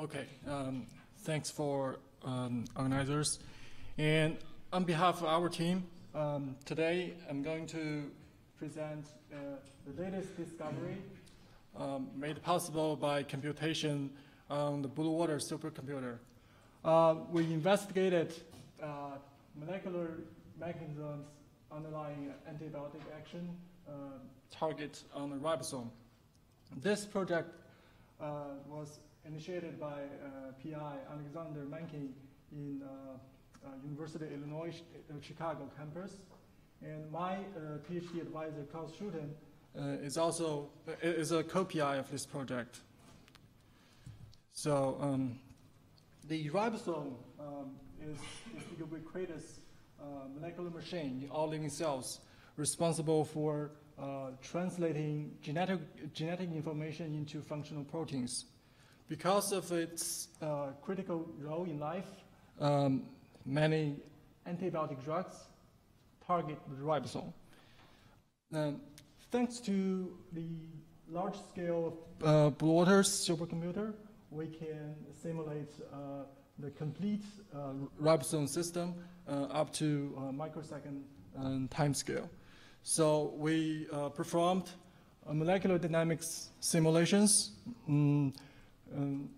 Okay, um, thanks for um, organizers. And on behalf of our team, um, today I'm going to present uh, the latest discovery um, made possible by computation on the Blue Water supercomputer. Uh, we investigated uh, molecular mechanisms underlying antibiotic action uh, target on the ribosome. This project uh, was initiated by uh, PI Alexander Mankin in uh, uh, University of Illinois Chicago campus. And my PhD advisor, Klaus Schulten, is also is a co-PI of this project. So um, the ribosome um, is, is the ubiquitous uh, molecular machine in all living cells responsible for uh, translating genetic, genetic information into functional proteins. Because of its uh, critical role in life, um, many antibiotic drugs target the ribosome. And thanks to the large scale uh, supercomputer, we can simulate uh, the complete uh, ribosome system uh, up to uh, microsecond um, time scale. So we uh, performed molecular dynamics simulations um, um,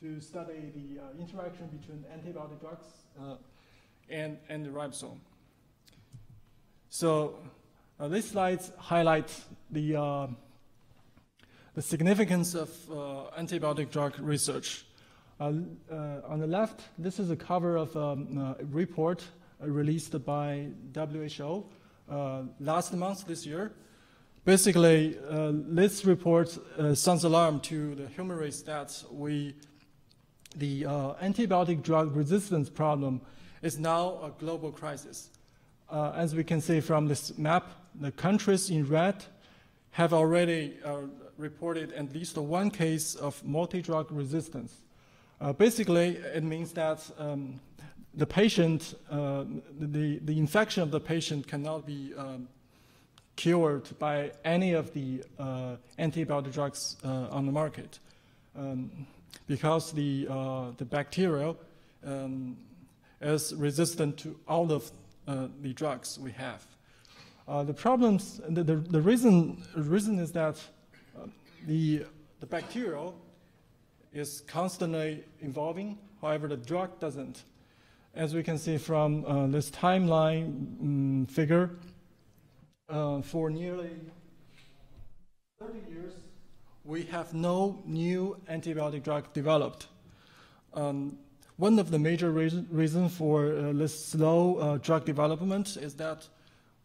to study the uh, interaction between antibiotic drugs uh, and, and the ribosome. So uh, these slides highlight the, uh, the significance of uh, antibiotic drug research. Uh, on the left, this is a cover of um, a report released by WHO last month this year Basically, uh, this report uh, sounds alarm to the human race that we, the uh, antibiotic drug resistance problem is now a global crisis. Uh, as we can see from this map, the countries in red have already uh, reported at least one case of multi-drug resistance. Uh, basically, it means that um, the patient, the, the infection of the patient cannot be um, cured by any of the uh, antibiotic drugs uh, on the market um, because the, uh, the bacteria um, is resistant to all of uh, the drugs we have. Uh, the problems, the, the, the, reason, reason is that uh, the, the bacteria is constantly evolving, however, the drug doesn't. As we can see from this timeline um, figure, uh, for nearly 30 years, we have no new antibiotic drug developed. Um, one of the major reasons reason for uh, this slow uh, drug development is that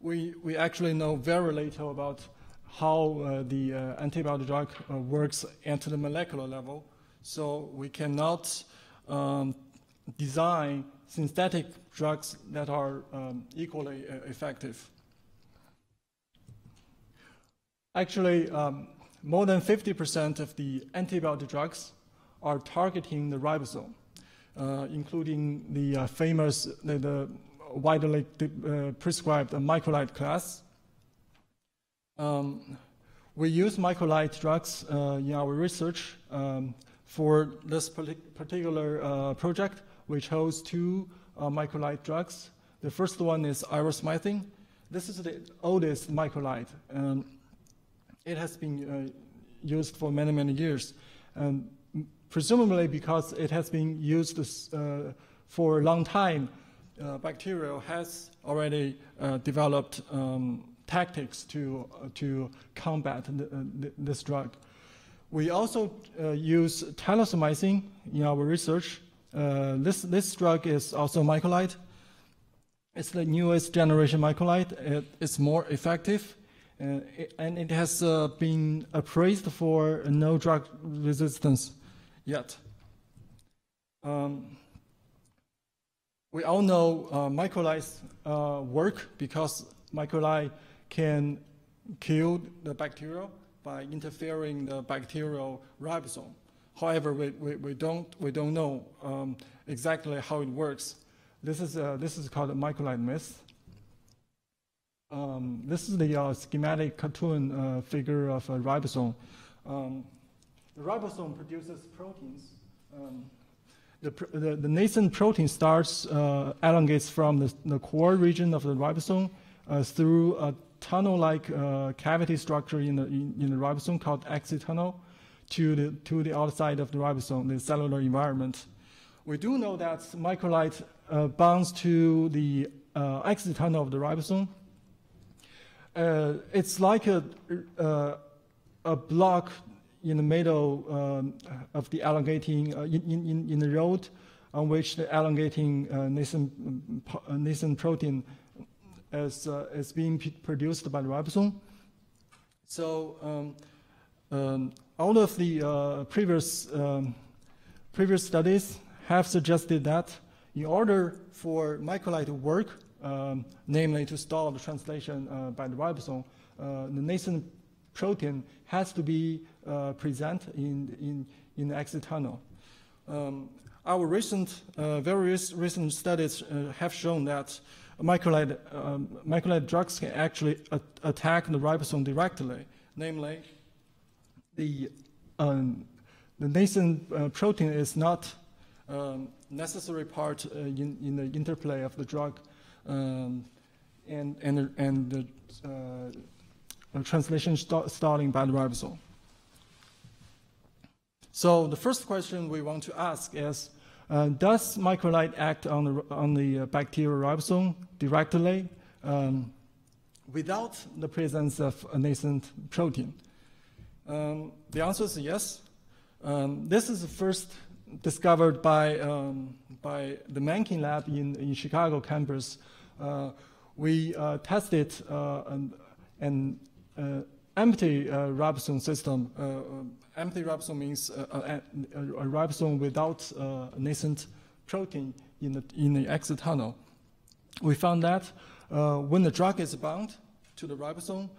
we, we actually know very little about how uh, the uh, antibiotic drug uh, works at the molecular level. So we cannot um, design synthetic drugs that are um, equally effective. Actually, um, more than 50% of the antibiotic drugs are targeting the ribosome, uh, including the uh, famous, the, the widely uh, prescribed macrolide class. Um, we use macrolide drugs uh, in our research. Um, for this particular uh, project, which holds two uh, macrolide drugs. The first one is erythromycin. This is the oldest macrolide. Um, it has been uh, used for many, many years. And presumably because it has been used uh, for a long time, uh, bacteria has already uh, developed um, tactics to, uh, to combat uh, this drug. We also use telithromycin in our research. this, this drug is also macrolide. It's the newest generation macrolide. It, it's more effective uh, and it has uh, been appraised for no drug resistance yet. Um, we all know uh, uh, work because macrolide can kill the bacteria by interfering the bacterial ribosome. However, we, we, we don't, we don't know um, exactly how it works. This is, uh, this is called a macrolide myth. Um, this is the uh, schematic cartoon uh, figure of a ribosome. Um, the ribosome produces proteins Um, the, the, the, nascent protein starts, uh, elongates from the, the, core region of the ribosome uh, through a tunnel-like uh, cavity structure in the, in, in, the ribosome called exit tunnel to the, to the outside of the ribosome, the cellular environment. We do know that macrolide uh, bonds to the uh, exit tunnel of the ribosome. Uh, it's like a, a block in the middle um, of the elongating, uh, in, in, in the road on which the elongating uh, nascent, uh, nascent protein is, uh, is being produced by the ribosome. So um, um, all of the uh, previous, um, previous studies have suggested that in order for macrolide to work, um, namely to stall the translation uh, by the ribosome, the nascent protein has to be uh, present in, in, in the exit tunnel. Um, our recent, uh, very recent studies uh, have shown that macrolide, um, drugs can actually attack the ribosome directly, namely the, um, the nascent uh, protein is not um, necessary part uh, in, in the interplay of the drug um, and, and, and the uh, translation st starting by the ribosome. So the first question we want to ask is, uh, does macrolide act on the, on the uh, bacterial ribosome directly um, without the presence of a nascent protein? Um, the answer is yes. Um, this is the first discovered by, um, by the Mankin lab in, in Chicago campus. Uh, we uh, tested uh, an, an uh, empty uh, ribosome system. Uh, empty ribosome means a, a, a, ribosome without nascent protein in the, in the exit tunnel. We found that when the drug is bound to the ribosome,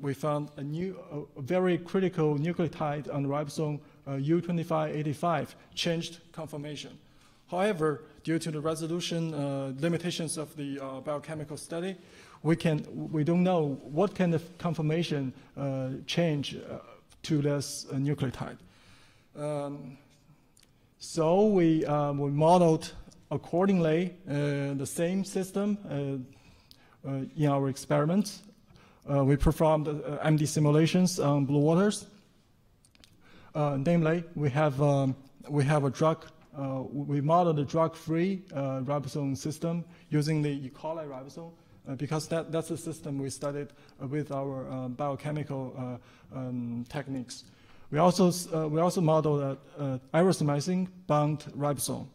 we found a new, a very critical nucleotide on the ribosome U2585 changed conformation. However, due to the resolution uh, limitations of the biochemical study, we, can, we don't know what kind of conformation uh, change uh, to this uh, nucleotide. Um, so we, um, we modeled accordingly uh, the same system uh, in our experiments. we performed MD simulations on blue waters. Namely, we have, um, we have a drug uh, we modeled a drug-free uh, ribosome system using the E. coli ribosome uh, because that, that's the system we studied uh, with our uh, biochemical um, techniques. We also, we also modeled uh, erythromycin bound ribosome.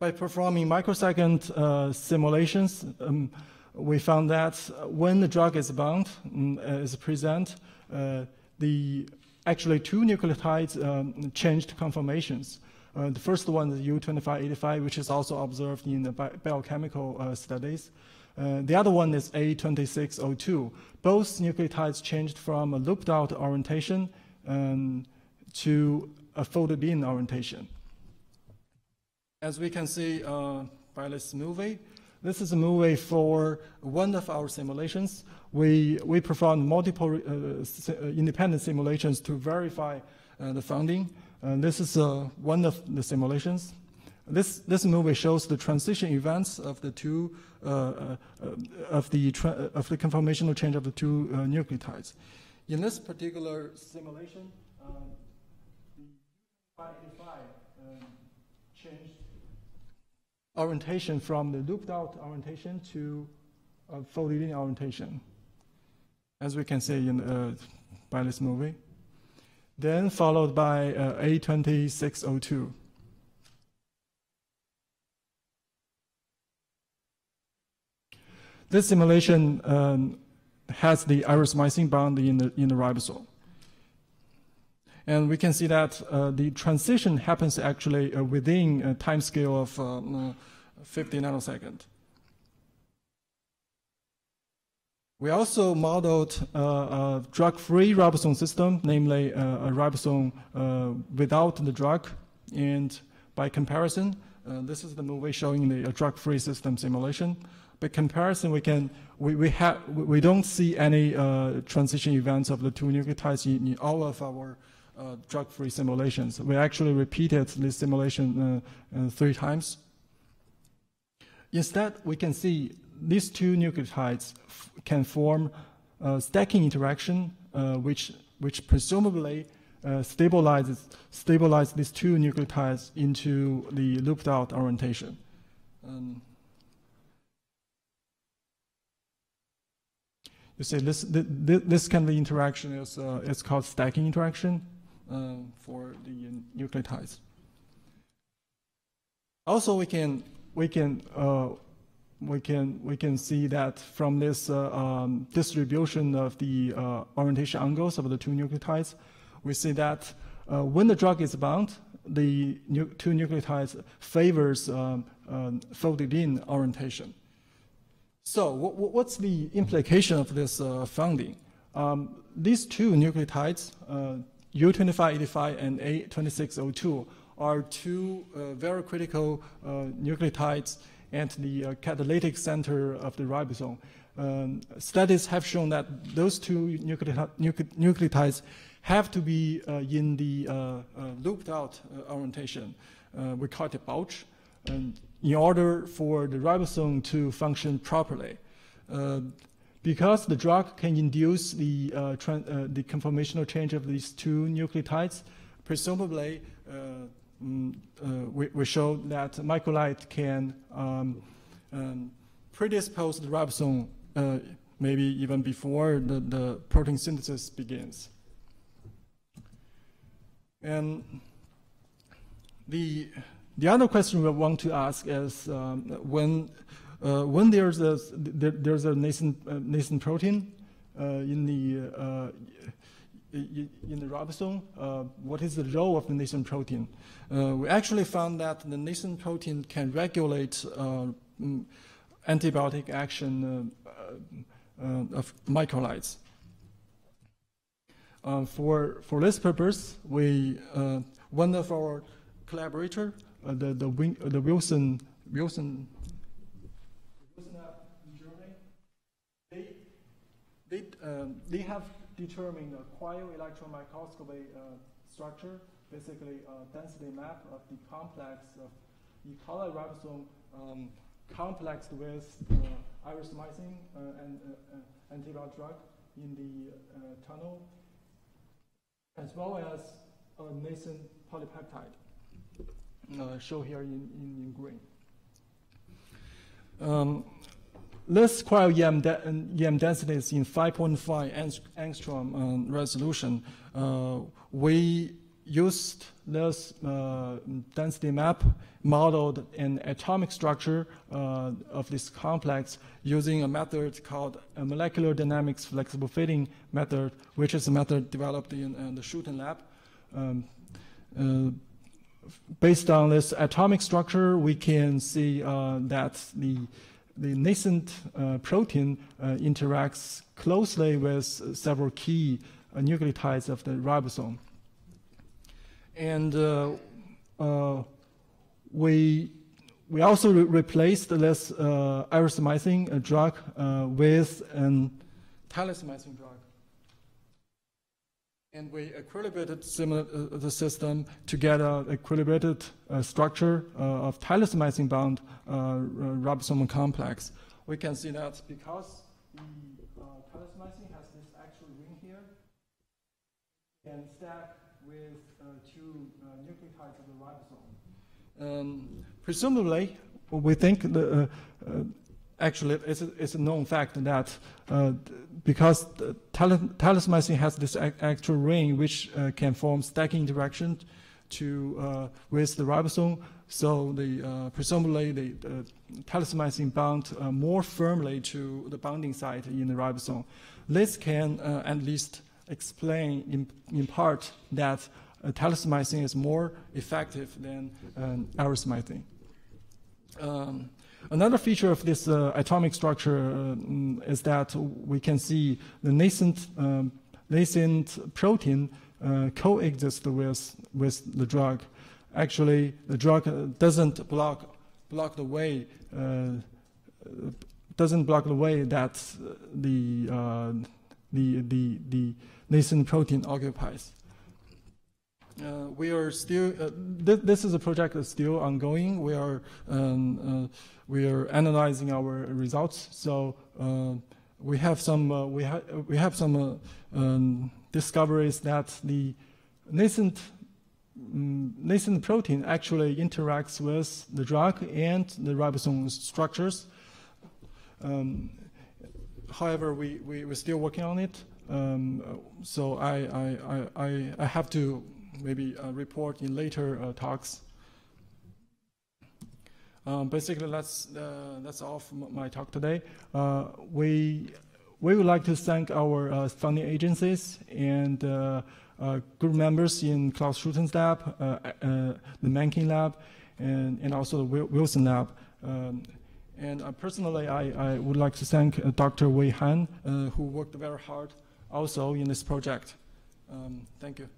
By performing microsecond simulations, um, we found that when the drug is bound, um, is present, the actually two nucleotides um, changed conformations. Uh, the first one is U2585, which is also observed in the bi biochemical uh, studies. Uh, the other one is A2602. Both nucleotides changed from a looped out orientation um, to a folded in orientation. As we can see uh, by this movie, this is a movie for one of our simulations. We, we performed multiple uh, uh independent simulations to verify uh, the founding. this is one of the simulations. This, this movie shows the transition events of the two, uh, uh, of, the of the conformational change of the two uh, nucleotides. In this particular simulation, um, the 585 um, changed orientation from the looped out orientation to a folded in orientation, as we can see in, uh, by this movie. Then followed by uh, A2602. This simulation um, has the erythromycin bound in the, in the ribosome. And we can see that uh, the transition happens actually uh, within a time scale of um, uh, 50 nanosecond. We also modeled uh, a drug-free ribosome system, namely uh, a ribosome uh, without the drug. And by comparison, this is the movie showing the drug-free system simulation. By comparison, we can we we have we don't see any transition events of the two nucleotides in, in all of our uh, drug-free simulations. We actually repeated this simulation uh, uh, three times. Instead, we can see these two nucleotides can form a stacking interaction, uh, which, which presumably uh, stabilizes, stabilize these two nucleotides into the looped out orientation. Um, you see this, this, this kind of interaction is, uh, is called stacking interaction uh, for the nucleotides. Also, we can, we can uh, we can we can see that from this uh, um, distribution of the uh, orientation angles of the two nucleotides, we see that uh, when the drug is bound, the nu two nucleotides favors um, um, folded in orientation. So what's the implication of this uh, finding? Um, these two nucleotides, U2585 uh, and A2602, are two uh, very critical nucleotides at the catalytic center of the ribosome. Um, studies have shown that those two nucleotides have to be uh, in the uh, uh, looped out orientation. we call it bulge, and in order for the ribosome to function properly. Because the drug can induce the, the conformational change of these two nucleotides, presumably mm, uh, we, we showed that macrolide can um, um, predispose the ribosome uh, maybe even before the, the protein synthesis begins. And the, the other question we want to ask is um, when, uh, when there's a, there's a nascent, uh, nascent protein uh, in the, uh, in the ribosome, uh, what is the role of the nascent protein? Uh, we actually found that the nascent protein can regulate antibiotic action of macrolides. Uh, for, for this purpose, we, one of our collaborator, the, the, the Wilson, Wilson in Germany, they, they, um, they have determined a cryo-electron microscopy structure, basically a density map of the complex of E. coli ribosome um, complexed with uh, erythromycin uh, and uh, antibiotic drug in the tunnel as well as a nascent polypeptide, uh, shown here in, in, in green. Um, this cryo-EM de EM density is in 5.5 angstrom um, resolution. Uh, we used this uh, density map modeled an atomic structure uh, of this complex using a method called a molecular dynamics flexible fitting method, which is a method developed in, in the Schulten lab. Um, uh, based on this atomic structure, we can see uh, that the the nascent uh, protein uh, interacts closely with several key nucleotides of the ribosome. And uh, uh, we we also re replaced this uh, erythromycin drug with an telithromycin drug. And we equilibrated similar, uh, the system to get an equilibrated uh, structure uh, of telithromycin bound ribosomal complex. We can see that because the telithromycin has this actual ring here, and stack with two nucleotides of the ribosome. Um, presumably, we think the, uh, uh, actually it's a, it's a known fact that uh, because telithromycin has this actual ring which uh, can form stacking interaction to uh, with the ribosome, so the uh, presumably the, telithromycin bound more firmly to the binding site in the ribosome. This can at least explain in, in part that uh, telithromycin is more effective than um. Um, another feature of this uh, atomic structure uh, is that we can see the nascent, um, nascent protein uh, coexist with, with the drug. Actually, the drug doesn't block, block the way doesn't block the way that the, uh, the, the, the nascent protein occupies. Uh, we are still, uh, th this is a project that's still ongoing. We are, um, uh, we are analyzing our results. So uh, we have some, we, ha we have some um, discoveries that the nascent, um, nascent protein actually interacts with the drug and the ribosome structures. Um, however, we, we, we're still working on it. Um, so I, I, I, I have to maybe uh, report in later uh, talks. Um, basically, that's uh, that's all for my talk today. Uh, we we would like to thank our uh, funding agencies and uh, group members in Klaus Schulten's lab, the Mankin lab, and, and also the Wilson lab. Um, and personally, I, I would like to thank Dr. Wei Han, who worked very hard also in this project. Um, thank you.